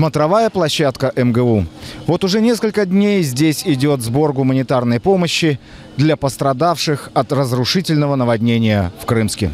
Смотровая площадка МГУ. Вот уже несколько дней здесь идет сбор гуманитарной помощи для пострадавших от разрушительного наводнения в Крымске.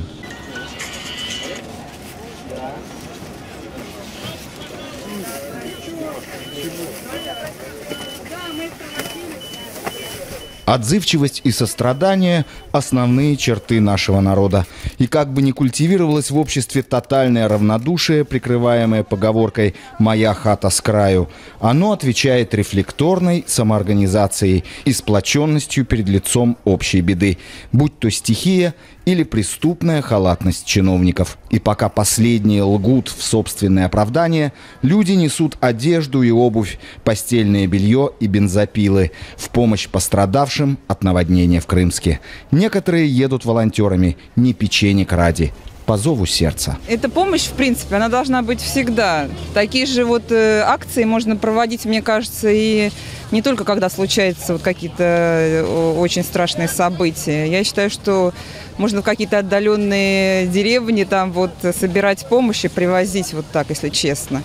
Отзывчивость и сострадание – основные черты нашего народа. И как бы ни культивировалось в обществе тотальное равнодушие, прикрываемое поговоркой «моя хата с краю», оно отвечает рефлекторной самоорганизацией и сплоченностью перед лицом общей беды, будь то стихия или преступная халатность чиновников. И пока последние лгут в собственное оправдание, люди несут одежду и обувь, постельное белье и бензопилы в помощь пострадавшим от наводнения в Крымске. Некоторые едут волонтерами, не печенек ради, по зову сердца. Эта помощь, в принципе, она должна быть всегда. Такие же вот э, акции можно проводить, мне кажется, и не только когда случаются вот какие-то э, очень страшные события. Я считаю, что можно в какие-то отдаленные деревни там вот собирать помощь и привозить вот так, если честно.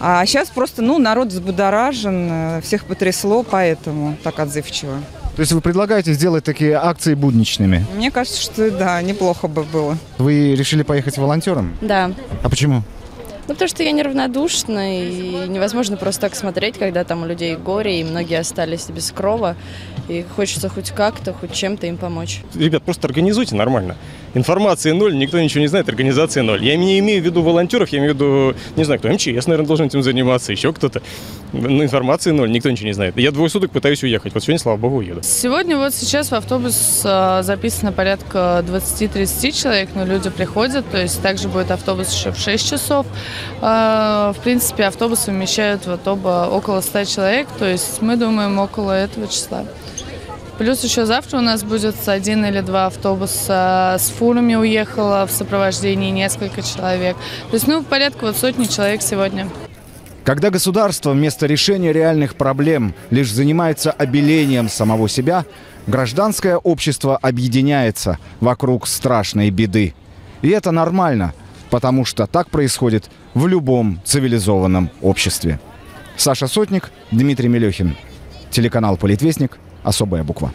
А сейчас просто, ну, народ взбудоражен, э, всех потрясло, поэтому так отзывчиво. То есть вы предлагаете сделать такие акции будничными? Мне кажется, что да, неплохо бы было. Вы решили поехать волонтером? Да. А почему? Ну, потому что я неравнодушна, и невозможно просто так смотреть, когда там у людей горе, и многие остались без крова, и хочется хоть как-то, хоть чем-то им помочь. Ребят, просто организуйте нормально. Информации ноль, никто ничего не знает, организации ноль. Я не имею в виду волонтеров, я имею в виду, не знаю, кто, МЧС, наверное, должен этим заниматься, еще кто-то. Но информации ноль, никто ничего не знает. Я двое суток пытаюсь уехать, вот сегодня, слава богу, уеду. Сегодня вот сейчас в автобус э, записано порядка 20-30 человек, но люди приходят, то есть также будет автобус еще в 6 часов. Э, в принципе, автобусы вмещают вот оба около 100 человек, то есть мы думаем около этого числа. Плюс еще завтра у нас будет один или два автобуса с фурами уехало в сопровождении несколько человек. То есть, ну, порядка вот сотни человек сегодня. Когда государство вместо решения реальных проблем лишь занимается обелением самого себя, гражданское общество объединяется вокруг страшной беды. И это нормально, потому что так происходит в любом цивилизованном обществе. Саша Сотник, Дмитрий Мелехин. Телеканал «Политвестник», особая буква.